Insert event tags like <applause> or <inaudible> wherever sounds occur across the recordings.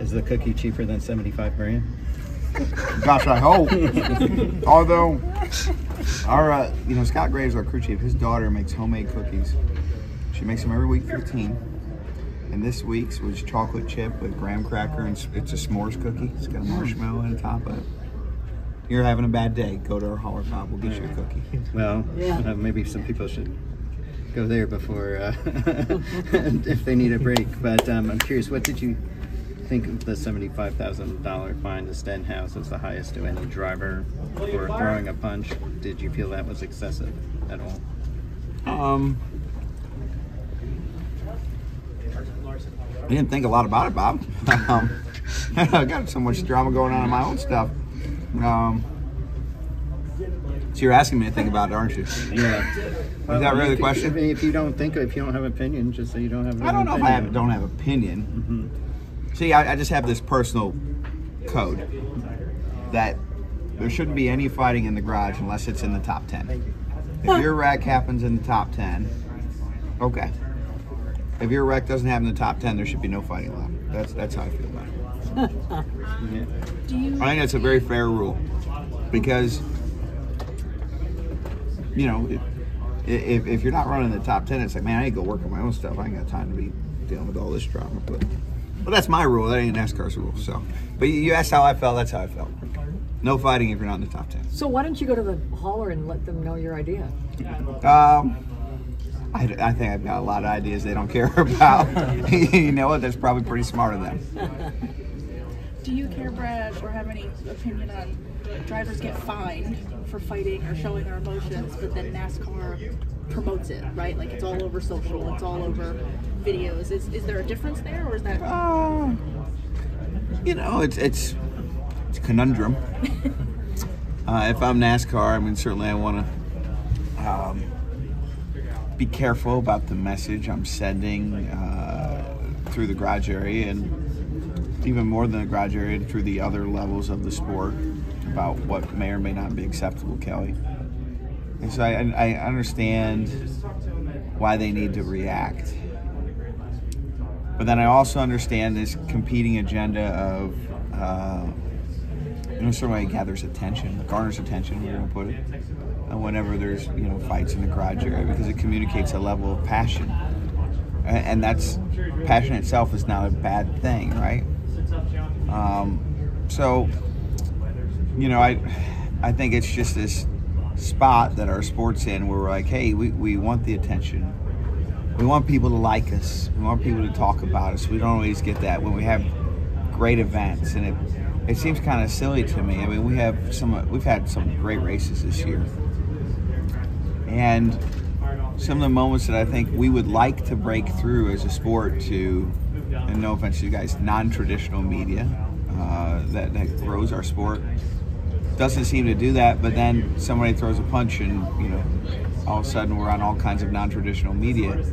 Is the cookie cheaper than 75 grand? Gosh, I hope. Although, our, uh, you know, Scott Graves, our crew chief, his daughter makes homemade cookies. She makes them every week for the team. And this week's was chocolate chip with graham cracker, and it's a s'mores cookie. It's got a marshmallow on top of it. You're having a bad day, go to our hauler pop. We'll get you a cookie. Well, Yeah. uh, maybe some people should go there before uh, <laughs> if they need a break. But um, I'm curious, what did you think the seventy-five thousand dollar fine to Stenhouse is the highest to any driver for throwing a punch? Did you feel that was excessive at all? Um, I didn't think a lot about it, Bob. <laughs> um, I got so much drama going on in my own stuff. Um, so you're asking me to think about it, aren't you? Yeah. Is that really the question? If, if you don't think, if you don't have opinion, just say you don't have. I don't know if I have, don't have opinion. See, I, I just have this personal code that there shouldn't be any fighting in the garage unless it's in the top 10. If your wreck happens in the top 10, okay. If your wreck doesn't happen in the top 10, there should be no fighting allowed. That's that's how I feel about it. <laughs> Yeah. I think that's a very fair rule because, you know, if, if, if you're not running the top 10, it's like, man, I need to go work on my own stuff. I ain't got time to be dealing with all this drama. But, but that's my rule. That ain't NASCAR's rule. So, but you, you asked how I felt. That's how I felt. No fighting if you're not in the top 10. So why don't you go to the hauler and let them know your idea? Um, I, I think I've got a lot of ideas they don't care <laughs> about. <laughs> you know what? That's probably pretty smart of them. <laughs> do you care, Brad, or have any opinion on drivers get fined for fighting or showing their emotions, but then NASCAR promotes it, right? Like it's all over social, it's all over videos. Is is there a difference there, or is that? Uh, you know, it's it's it's a conundrum. <laughs> uh, if I'm NASCAR, I mean, certainly I want to um, be careful about the message I'm sending uh, through the garage area, and even more than the garage area, through the other levels of the sport about what may or may not be acceptable, Kelly. And so I, I understand why they need to react. But then I also understand this competing agenda of, uh, you know, sort of like gathers attention, garners attention, we're going to put it, uh, whenever there's, you know, fights in the garage area because it communicates a level of passion. And that's, passion itself is not a bad thing, right? Um, so, you know, I, I think it's just this spot that our sport's in where we're like, hey, we, we want the attention. We want people to like us. We want people to talk about us. We don't always get that when we have great events, and it it seems kind of silly to me. I mean, we have some we've had some great races this year, and some of the moments that I think we would like to break through as a sport to, and no offense to you guys, non-traditional media uh, that that grows our sport doesn't seem to do that. But then somebody throws a punch, and you know, all of a sudden we're on all kinds of non-traditional media.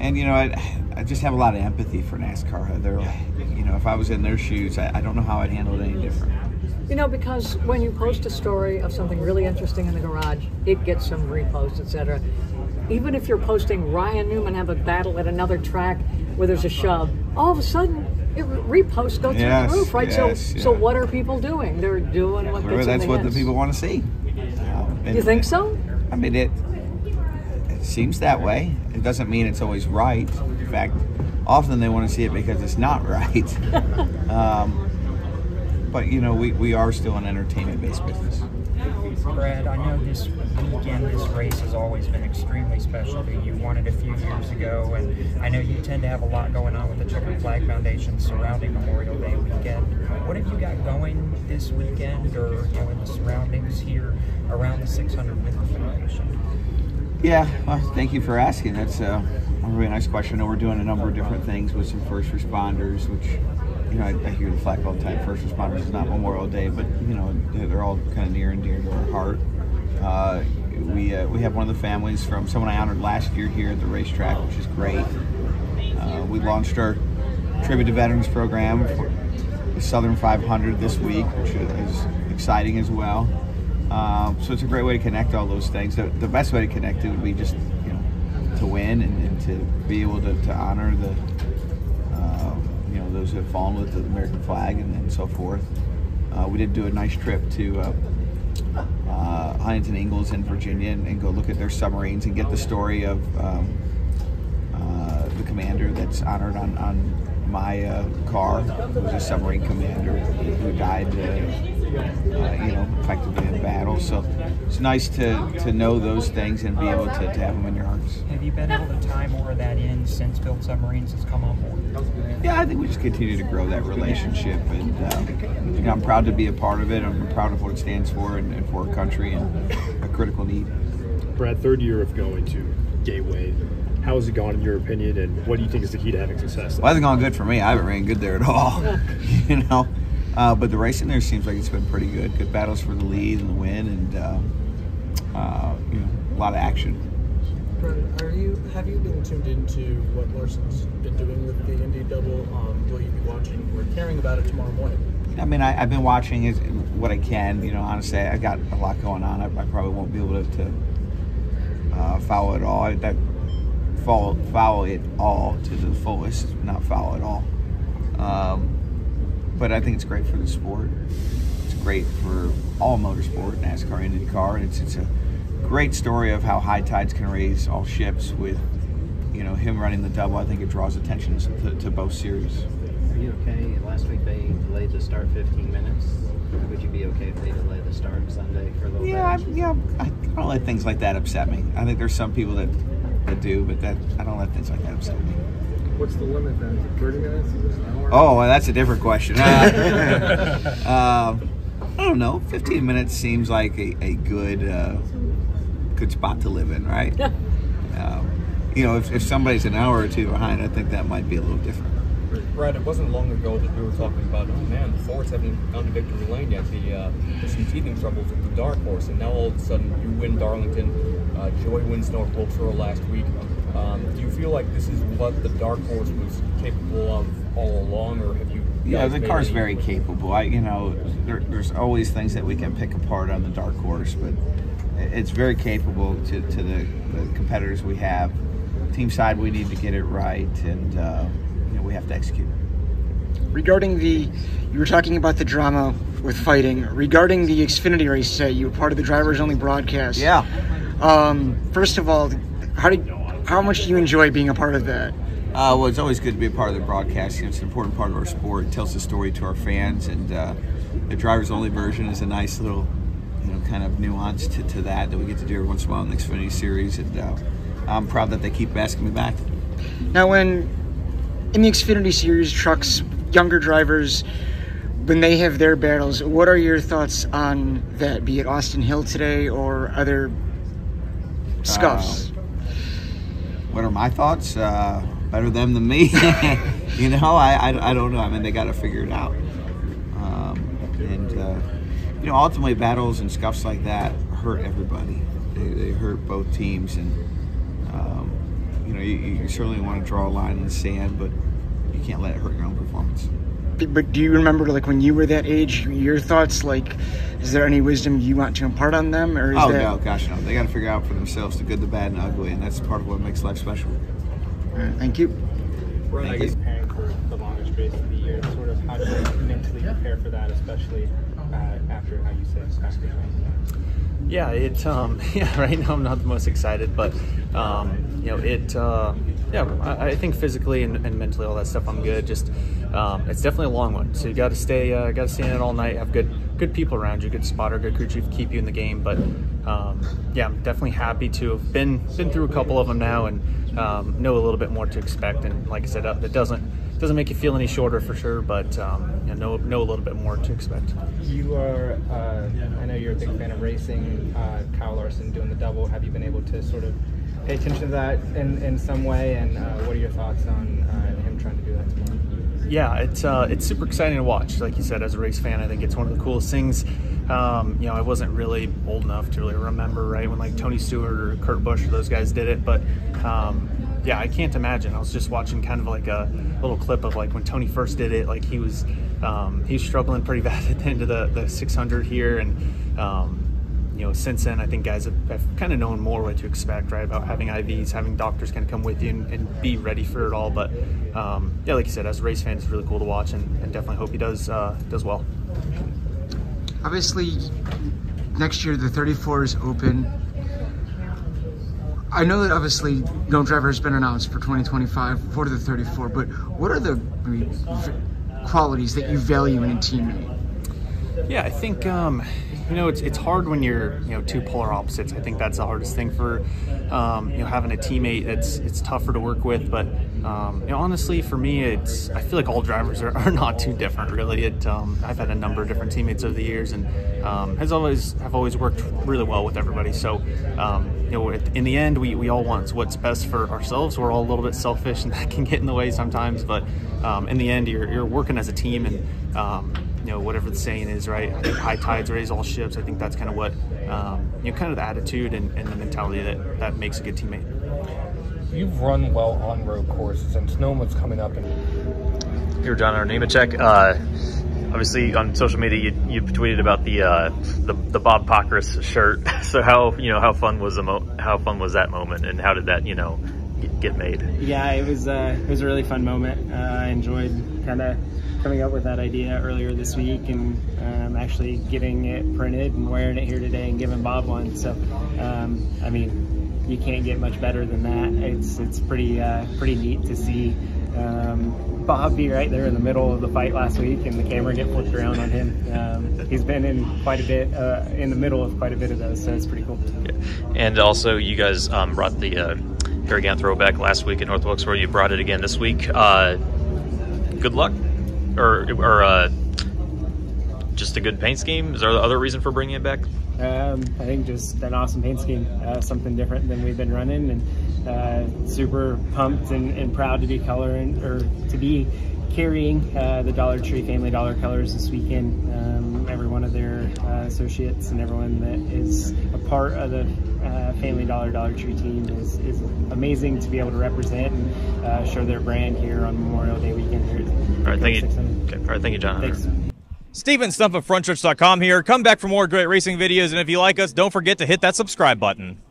And you know, I, I just have a lot of empathy for NASCAR. They're, you know, if I was in their shoes, I, I don't know how I'd handle it any different. You know, because when you post a story of something really interesting in the garage, it gets some reposts, etc. Even if you're posting Ryan Newman have a battle at another track where there's a shove, all of a sudden it reposts go through Yes, the roof, right? yes, so, yeah. so what are people doing? They're doing what gets that's what the people want to see. Um, You think so? I mean, it, it seems that way. It doesn't mean it's always right. In fact, often they want to see it because it's not <laughs> right. <laughs> um, but you know, we, we are still an entertainment-based business. Brad, I know this weekend, this race has always been extremely special to you. Won it a few years ago, and I know you tend to have a lot going on with the Checkered Flag Foundation surrounding Memorial Day weekend. What have you got going this weekend, or you know, in the surroundings here around the 600 Meter Foundation? Yeah, well, thank you for asking. That's uh, a really nice question. I know we're doing a number of different things with some first responders, which, you know, I, I hear the flag all the time. First responders is not Memorial Day, but, you know, they're all kind of near and dear to our heart. Uh, we, uh, we have one of the families from someone I honored last year here at the racetrack, which is great. Uh, we launched our Tribute to Veterans program for the Southern 500 this week, which is exciting as well. Um, so it's a great way to connect all those things. The, the best way to connect it would be just you know to win and, and to be able to, to honor the uh, you know know those who have fallen with the American flag and, and so forth. Uh, we did do a nice trip to uh, uh, Huntington Ingalls in Virginia and, and, go look at their submarines and get the story of um, uh, the commander that's honored on, on my uh, car, who was a submarine commander who died, uh, you know, effectively in battle. So it's nice to, to know those things and be able to, to have them in your hearts. Have you been able to tie more of that in since Build Submarines has come on board? Yeah, I think we just continue to grow that relationship, and um, you know, I'm proud to be a part of it. I'm proud of what it stands for and, and for our country and a critical need. Brad, third year of going to Gateway how has it gone in your opinion, and what do you think is the key to having success? Well, it hasn't gone good for me. I haven't ran good there at all. <laughs> you know, uh, but the racing there seems like it's been pretty good. Good battles for the lead and the win, and uh, uh, you know, a lot of action. are you have you been tuned into what Larson's been doing with the Indy Double? Um, will you be watching or caring about it tomorrow morning? I mean, I, have been watching it, what I can. You know, honestly, I got a lot going on. I, I probably won't be able to, to uh, follow it all. I, that follow, follow it all to the fullest, not follow it all. Um, but I think it's great for the sport. It's great for all motorsport, NASCAR, IndyCar, and it's it's a great story of how high tides can raise all ships. With you know him running the double, I think it draws attention to, to both series. Are you okay? Last week they delayed the start 15 minutes. Would you be okay if they delay the start Sunday for a little yeah, bit? Yeah, I don't let things like that upset me. I think there's some people that that do, but that I don't let things like that upset me. What's the limit then? Is it 30 minutes? Is it an hour? Oh, well, that's a different question. <laughs> Uh, I don't know. 15 minutes seems like a, a good uh, good spot to live in, right? <laughs> um, you know, if, if somebody's an hour or two behind, I think that might be a little different. Brad, it wasn't long ago that we were talking about, oh man, the Fords haven't gone to victory lane yet. The, uh, there's some teething troubles with the Dark Horse, and now all of a sudden you win Darlington. Uh, Joey wins North Wilkesboro last week. Um, do you feel like this is what the Dark Horse was capable of all along, or have you? Yeah, the car's very capable. I, you know, there, there's always things that we can pick apart on the Dark Horse, but it's very capable to, to the, the competitors we have. Team side, we need to get it right, and. Uh, we have to execute. Regarding the, you were talking about the drama with fighting. Regarding the Xfinity race today, you were part of the drivers only broadcast. Yeah. Um, first of all, how did, how much do you enjoy being a part of that? Uh, well, it's always good to be a part of the broadcasting. It's an important part of our sport. It tells the story to our fans, and uh, the drivers only version is a nice little, you know, kind of nuance to, to that that we get to do every once in a while in the Xfinity series. And uh, I'm proud that they keep asking me back. Now, when in the Xfinity Series trucks, younger drivers, when they have their battles, what are your thoughts on that? Be it Austin Hill today or other scuffs? What are my thoughts? Uh, better them than me. <laughs> you know, I, I, I, don't know. I mean, they got to figure it out. Um, and, uh, you know, ultimately, battles and scuffs like that hurt everybody. They, they hurt both teams. And, um, you know, you, you, certainly want to draw a line in the sand, but you can't let it hurt your own performance. But do you remember, like, when you were that age, your thoughts, like, is there any wisdom you want to impart on them? or Oh, that... no, gosh, no. They got to figure out for themselves the good, the bad, and the ugly, and that's part of what makes life special. Right, thank you. We're I guess preparing for the longest race of the year. Sort of how do you mentally prepare for that, especially uh, after how you said after yeah, it um, <laughs> yeah. Right now, I'm not the most excited, but um, you know, it uh, yeah. I, I think physically and, and, mentally, all that stuff, I'm good. Just um, it's definitely a long one, so you got to stay, uh, got to stay in it all night. Have good good people around you, good spotter, good crew chief, keep you in the game. But um, yeah, I'm definitely happy to have been been through a couple of them now and um, know a little bit more to expect. And like I said, uh, it doesn't doesn't make you feel any shorter for sure, but um, you know, know, know a little bit more to expect. You are, uh, I know you're a big fan of racing. Uh, Kyle Larson doing the double. Have you been able to sort of pay attention to that in, in some way? And uh, what are your thoughts on uh, him trying to do that tomorrow? Yeah, it's uh, it's super exciting to watch. Like you said, as a race fan, I think it's one of the coolest things. Um, you know, I wasn't really old enough to really remember right when like Tony Stewart or Kurt Busch or those guys did it, but um, yeah, I can't imagine. I was just watching kind of like a little clip of like when Tony first did it. Like he was um, he was struggling pretty <laughs> bad at the end of the, the 600 here, and um, you know, since then, I think guys have, have kind of known more what to expect, right? About having IVs, having doctors kind of come with you and, and be ready for it all. But um, yeah, like you said, as a race fan, it's really cool to watch, and, and definitely hope he does uh, does well. Obviously, next year the 34 is open. I know that obviously no driver has been announced for 2025 for the 34, but what are the I mean, v- qualities that you value in a teammate? Yeah, I think um, you know it's it's hard when you're you know two polar opposites. I think that's the hardest thing for um, you know having a teammate. It's it's tougher to work with, but um, you know honestly for me, it's I feel like all drivers are, <laughs> are not too different really. It um, I've had a number of different teammates over the years, and um, has always have always worked really well with everybody. So um, you know in the end, we, we all want what's best for ourselves. We're all a little bit selfish, and <laughs> that can get in the way sometimes. But um, in the end, you're you're working as a team, and um, you know whatever the saying is right i think high tides raise all ships i think that's kind of what um, you know kind of the attitude and, and the mentality that that makes a good teammate You've run well on road courses, and Sonoma's coming up. And Here, John Hunter Nemechek. Uh, obviously, on social media, you, you tweeted about the, uh, the the Bob Pockrass shirt. <laughs> So how you know how fun was the mo- how fun was that moment, and how did that you know get, made? Yeah, it was uh, it was a really fun moment. Uh, I enjoyed kind of coming up with that idea earlier this week and um, actually getting it printed and wearing it here today and giving Bob one. So, um, I mean, you can't get much better than that. It's it's pretty uh, pretty neat to see um, Bob be right there in the middle of the fight last week and the camera get flipped around on him. Um, he's been in quite a bit uh, in the middle of quite a bit of those, so it's pretty cool. Yeah. And also, you guys um, brought the uh, Harry Gant throwback last week in North Wilkesboro. You brought it again this week. Uh, good luck, or or uh, just a good paint scheme. Is there other reason for bringing it back? Um, I think just an awesome paint scheme, uh, something different than we've been running, and uh, super pumped and, and proud to be coloring or to be carrying uh, the Dollar Tree Family Dollar colors this weekend. Um, every one of their uh, associates and everyone that is a part of the uh, Family Dollar Dollar Tree team is, is amazing to be able to represent and uh, show their brand here on Memorial Day weekend. Here All right, thank you. Okay. All right, thank you, John. Thanks. Steven Stump of FrontStretch.com here. Come back for more great racing videos, and if you like us, don't forget to hit that subscribe button.